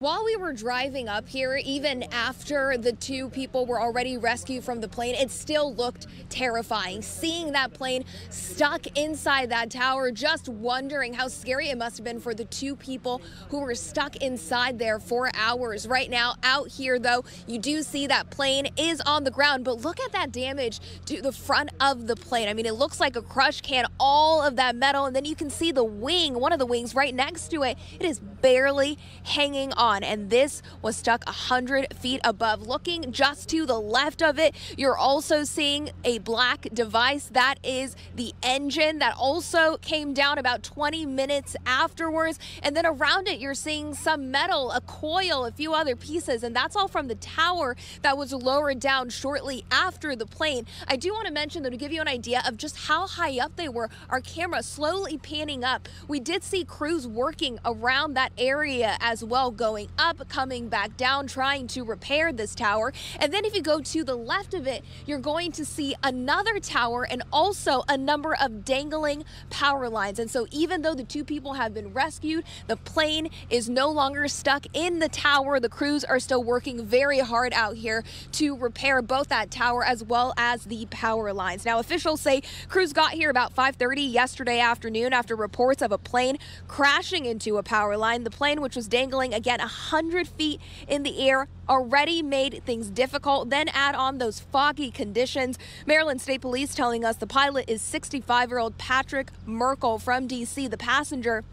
While we were driving up here, even after the two people were already rescued from the plane, it still looked terrifying. Seeing that plane stuck inside that tower, just wondering how scary it must have been for the two people who were stuck inside there for hours. Right now, out here, though, you do see that plane is on the ground, but look at that damage to the front of the plane. I mean, it looks like a crush can, all of that metal, and then you can see the wing, one of the wings right next to it. It is barely hanging on on, and this was stuck 100 feet above. Looking just to the left of it, you're also seeing a black device. That is the engine that also came down about 20 minutes afterwards. And then around it, you're seeing some metal, a coil, a few other pieces, and that's all from the tower that was lowered down shortly after the plane. I do want to mention, though, to give you an idea of just how high up they were, our camera slowly panning up. We did see crews working around that area as well, going going up, coming back down, trying to repair this tower. And then if you go to the left of it, you're going to see another tower and also a number of dangling power lines. And so even though the two people have been rescued, the plane is no longer stuck in the tower. The crews are still working very hard out here to repair both that tower as well as the power lines. Now, officials say crews got here about 5.30 yesterday afternoon after reports of a plane crashing into a power line. The plane, which was dangling again 100 feet in the air already made things difficult. Then add on those foggy conditions. Maryland State Police telling us the pilot is 65 year old Patrick Merkle from D.C. The passenger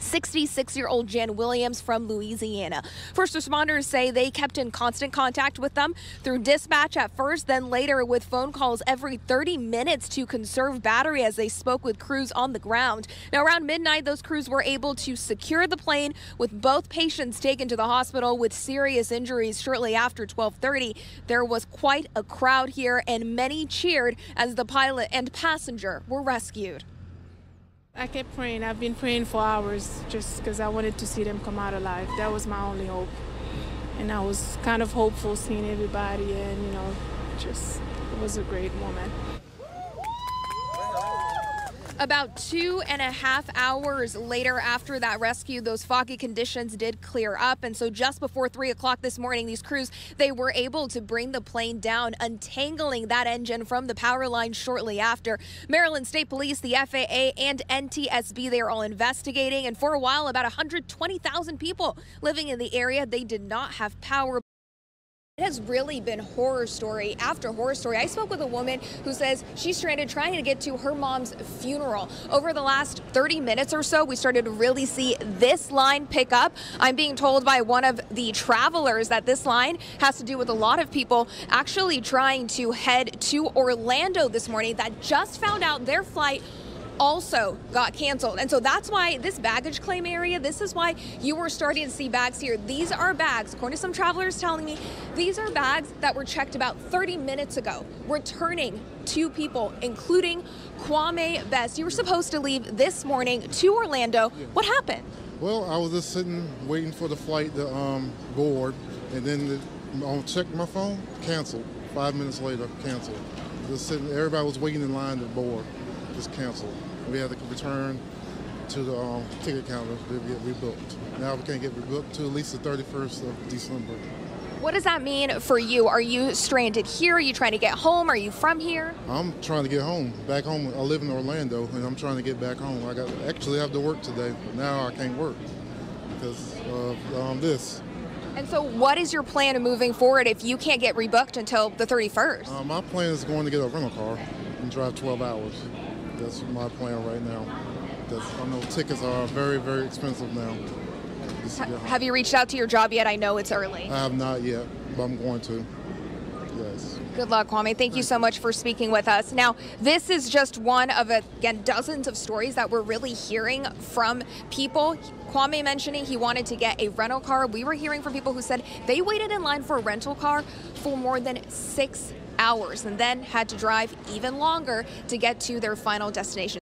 66 year old Jan Williams from Louisiana. First responders say they kept in constant contact with them through dispatch at first, then later with phone calls every 30 minutes to conserve battery as they spoke with crews on the ground. Now, around midnight, those crews were able to secure the plane with both patients taken to the hospital with serious injuries shortly after 1230. There was quite a crowd here and many cheered as the pilot and passenger were rescued. I kept praying. I've been praying for hours just because I wanted to see them come out alive. That was my only hope. And I was kind of hopeful seeing everybody, and you know, just it was a great moment. About two and a half hours later after that rescue, those foggy conditions did clear up. And so just before three o'clock this morning, these crews, they were able to bring the plane down, untangling that engine from the power line shortly after. Maryland State Police, the FAA, and NTSB, they are all investigating. And for a while, about 120,000 people living in the area, they did not have power. Has really been horror story after horror story. I spoke with a woman who says she's stranded trying to get to her mom's funeral. Over the last 30 minutes or so, we started to really see this line pick up. I'm being told by one of the travelers that this line has to do with a lot of people actually trying to head to Orlando this morning that just found out their flight also got canceled. And so that's why this baggage claim area, this is why you were starting to see bags here. These are bags, according to some travelers telling me, these are bags that were checked about 30 minutes ago, returning two people, including Kwame Best. You were supposed to leave this morning to Orlando. What happened? Well, I was just sitting waiting for the flight to um, board, and then the, I checked my phone, canceled. Five minutes later, canceled. Just sitting, everybody was waiting in line to board, just canceled. We had to return to the um, ticket counter to get rebooked. Now we can't get rebooked to at least the 31st of December. What does that mean for you? Are you stranded here? Are you trying to get home? Are you from here? I'm trying to get home, back home. I live in Orlando, and I'm trying to get back home. I got actually have to work today, but now I can't work because of um, this. And so, what is your plan of moving forward if you can't get rebooked until the 31st? Uh, my plan is going to get a rental car and drive 12 hours. That's my plan right now. Because I know tickets are very, very expensive now. have you reached out to your job yet? I know it's early. I have not yet, but I'm going to. Yes. Good luck, Kwame. Thank, Thank you so much for speaking with us. Now, this is just one of, again, dozens of stories that we're really hearing from people. Kwame mentioning he wanted to get a rental car. We were hearing from people who said they waited in line for a rental car for more than six hours and then had to drive even longer to get to their final destination.